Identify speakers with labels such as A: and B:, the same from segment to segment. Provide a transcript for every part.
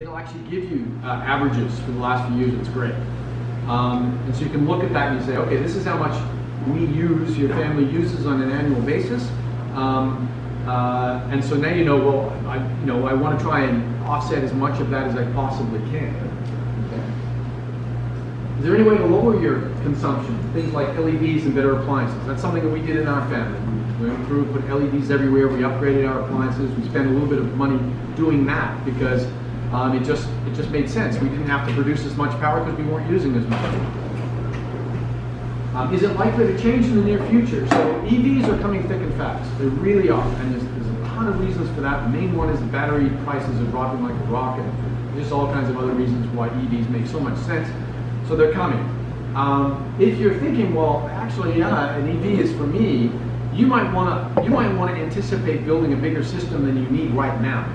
A: It'll actually give you uh, averages for the last few years. It's great. Um, and so you can look at that and you say, okay, this is how much we use, your family uses on an annual basis. Um, uh, and so now you know, well, I, you know, I want to try and offset as much of that as I possibly can. Is there any way to lower your consumption? Things like LEDs and better appliances. That's something that we did in our family. We went through, put LEDs everywhere. We upgraded our appliances. We spent a little bit of money doing that because um, it just it just made sense. We didn't have to produce as much power because we weren't using as much. Um, is it likely to change in the near future? So EVs are coming thick and fast. They really are, and there's, there's a ton of reasons for that. The main one is the battery prices are dropping like a rock, and there's all kinds of other reasons why EVs make so much sense. So they're coming. Um, if you're thinking, well, actually, yeah, an EV is for me, you might want to you might want to anticipate building a bigger system than you need right now.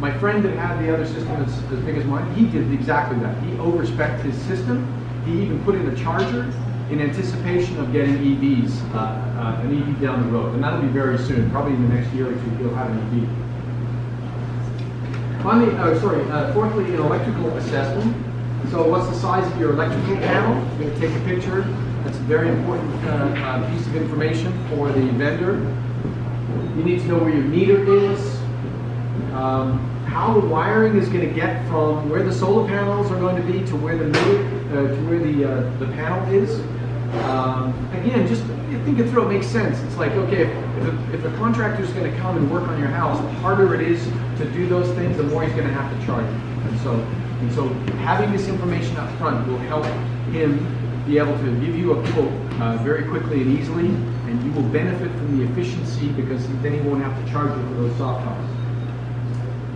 A: My friend that had the other system as, as big as mine, he did exactly that. He overspec'd his system. He even put in a charger in anticipation of getting EVs, uh, uh, an EV down the road. And that'll be very soon, probably in the next year or two, he'll have an EV. Finally, uh, sorry, uh, fourthly, an electrical assessment. So what's the size of your electrical panel? You're going to take a picture. That's a very important uh, uh, piece of information for the vendor. You need to know where your meter is, um, how the wiring is going to get from where the solar panels are going to be to where the uh, to where the uh, the panel is. Um, again, just think it through. It makes sense. It's like okay, if, if, a, if a contractor is going to come and work on your house, the harder it is to do those things, the more he's going to have to charge you. And so, and so, having this information up front will help him be able to give you a quote uh, very quickly and easily, and you will benefit from the efficiency because then he won't have to charge you for those soft costs.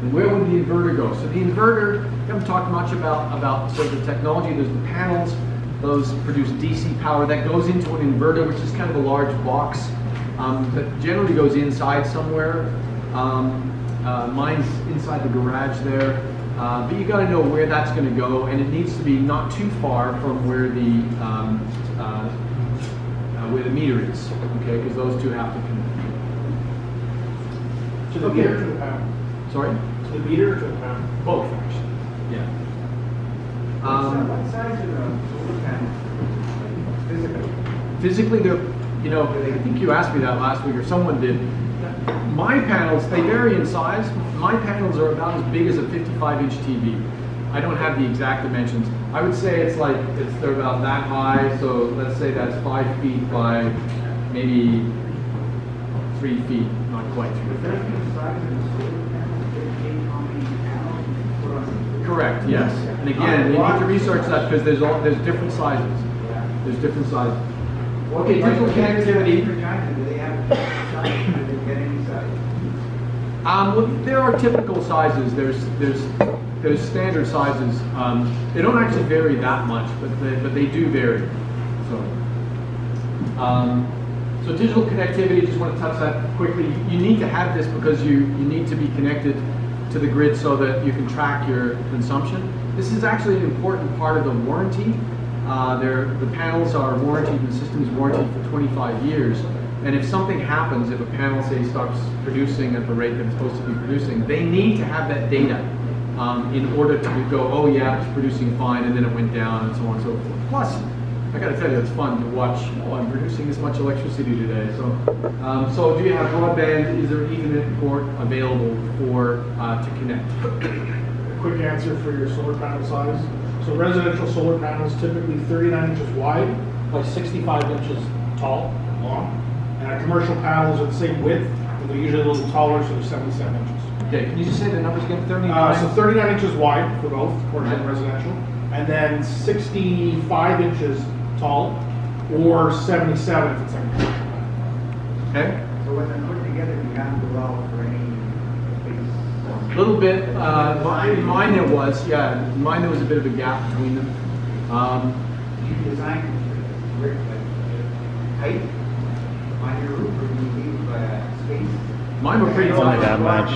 A: And where would the inverter go? So the inverter, we haven't talked much about, about sort of the technology. There's the panels, those produce DC power. That goes into an inverter, which is kind of a large box um, that generally goes inside somewhere. Um, uh, mine's inside the garage there. Uh, but you got to know where that's going to go, and it needs to be not too far from where the um, uh, uh where the meter is, okay? Because those two have to connect.
B: To the
A: Okay.
B: meter, to the panel.
A: Sorry,
B: the meter, to the panel.
A: both actually. Yeah.
C: Um,
A: Um,
C: what size are the solar panels? Physically?
A: physically, they're you know I think you asked me that last week or someone did. My panels they vary in size. My panels are about as big as a 55 inch TV. I don't have the exact dimensions. I would say it's like it's they're about that high. So let's say that's five feet by maybe three feet, not quite three feet.
C: that mean the size of the solar panels dictate how many panels you put on?
A: Correct. Yes. And again, you need to research that because there's all there's different sizes. There's different sizes. Okay, digital connectivity.
C: Do they have do they get any size?
A: Um, well, there are typical sizes. There's there's there's standard sizes. Um, they don't actually vary that much, but they, but they do vary. So, um, so digital connectivity. Just want to touch that quickly. You need to have this because you you need to be connected to the grid so that you can track your consumption. This is actually an important part of the warranty. Uh, the panels are warranted, the system is warranted for 25 years. And if something happens, if a panel, say, stops producing at the rate that it's supposed to be producing, they need to have that data um, in order to go, oh yeah, it's producing fine, and then it went down, and so on and so forth. Plus, I got to tell you, it's fun to watch. Oh, I'm producing this much electricity today. So, um, so do you have broadband? Is there an Ethernet port available for uh, to connect?
B: Quick answer for your solar panel size. So residential solar panels typically 39 inches wide by 65 inches tall, long. And our commercial panels are the same width, but they're usually a little taller, so they're 77 inches.
A: Okay, can you just say the numbers again? 39.
B: Uh, so 39 inches wide for both, commercial and residential, and then 65 inches tall, or 77 if it's like a
A: okay.
C: So when they're put together, you have to allow for any
A: A
C: space.
A: little bit. Uh, mine, mine there was, yeah. Mine there was a bit of a gap between them. Um,
C: You design brick, like height on your roof, or you leave uh, space?
A: mine were pretty
D: Not
A: tight.
D: that much.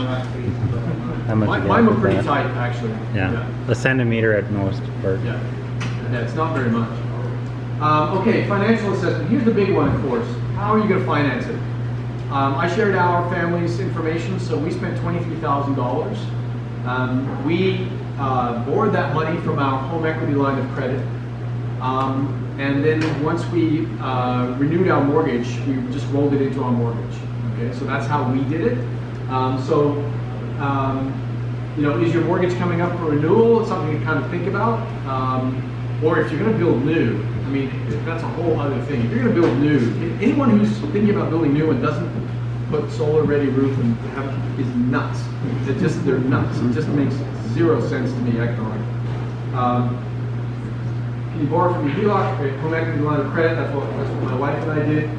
D: How much
A: Mine, mine were pretty
D: that?
A: tight, actually.
D: Yeah, a centimeter at most. For
A: Yeah, yeah, it's not very much. Um, okay, financial assessment. Here's the big one, of course. How are you going to finance it? Um, I shared our family's information, so we spent twenty-three thousand dollars. Um, we uh, borrowed that money from our home equity line of credit. Um, and then once we uh, renewed our mortgage, we just rolled it into our mortgage. Okay, so that's how we did it. Um, so, um, you know, is your mortgage coming up for renewal? It's something to kind of think about. Or if you're going to build new, I mean, that's a whole other thing. If you're going to build new, anyone who's thinking about building new and doesn't put solar-ready roof and have is nuts. It just they're nuts. It just makes zero sense to me economically. Um, can you borrow from your HELOC, home equity line of credit? That's what, that's what my wife and I did.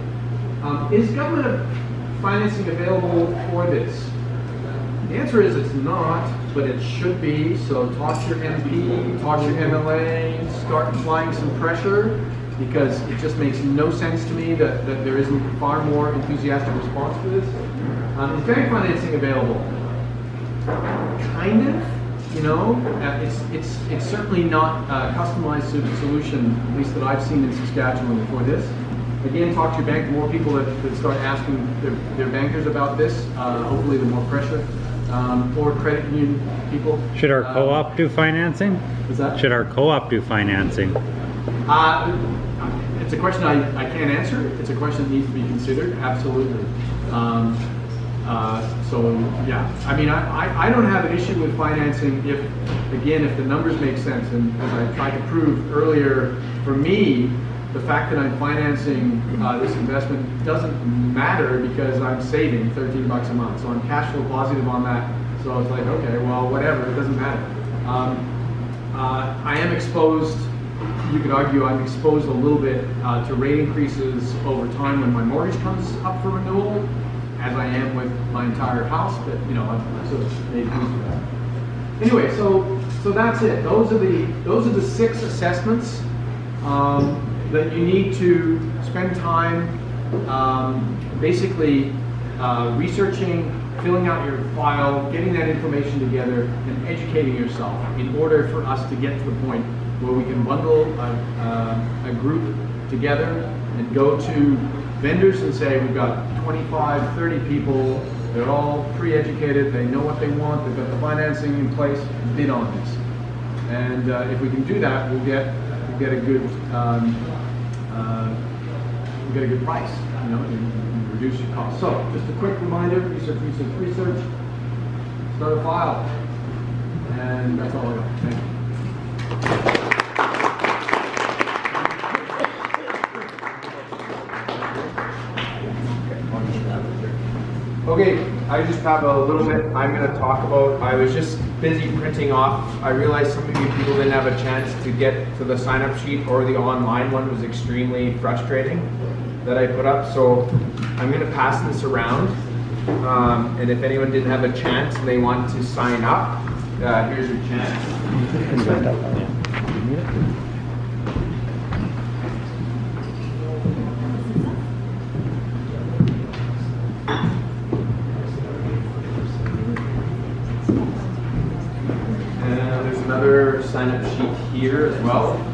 A: Um, is government financing available for this? The answer is it's not, but it should be. So talk to your MP, talk to your MLA, start applying some pressure because it just makes no sense to me that, that there isn't far more enthusiastic response to this. Um, is bank financing available? Kind of, you know, uh, it's, it's, it's certainly not a customized solution, at least that I've seen in Saskatchewan for this. Again, talk to your bank, the more people that, that start asking their, their bankers about this, uh, hopefully the more pressure. Um, or credit union people.
D: Should our
A: Uh,
D: co-op do financing?
A: Is that?
D: Should our co-op do financing?
A: Uh, It's a question I, I can't answer. It's a question that needs to be considered, absolutely. Um, uh, So, yeah, I mean, I- I don't have an issue with financing if, again, if the numbers make sense. And as I tried to prove earlier, for me, the fact that I'm financing uh, this investment doesn't matter because I'm saving 13 bucks a month. So I'm cash flow positive on that. So I was like, okay, well, whatever, it doesn't matter. Um, uh, I am exposed, you could argue I'm exposed a little bit uh, to rate increases over time when my mortgage comes up for renewal, as I am with my entire house, but, you know, I'm sort of made peace with that. Anyway, so, so that's it. Those are the, those are the six assessments um, that you need to spend time um, basically uh, researching, filling out your file, getting that information together, and educating yourself in order for us to get to the point where we can bundle a, a, a group together and go to vendors and say, we've got 25, 30 people, they're all pre-educated, they know what they want, they've got the financing in place, bid on this. And uh, if we can do that, we'll get, we'll get a good, um, uh, we'll get a good price, you know, and, and reduce your cost. So, just a quick reminder, research, research, research, start a file. And that's all I got. Thank you.
E: Okay, I just have a little bit I'm gonna talk about. I was just busy printing off. I realized some of you people didn't have a chance to get to the sign up sheet or the online one was extremely frustrating that I put up. So I'm gonna pass this around. Um, and if anyone didn't have a chance and they want to sign up, uh, here's your chance. Here as well.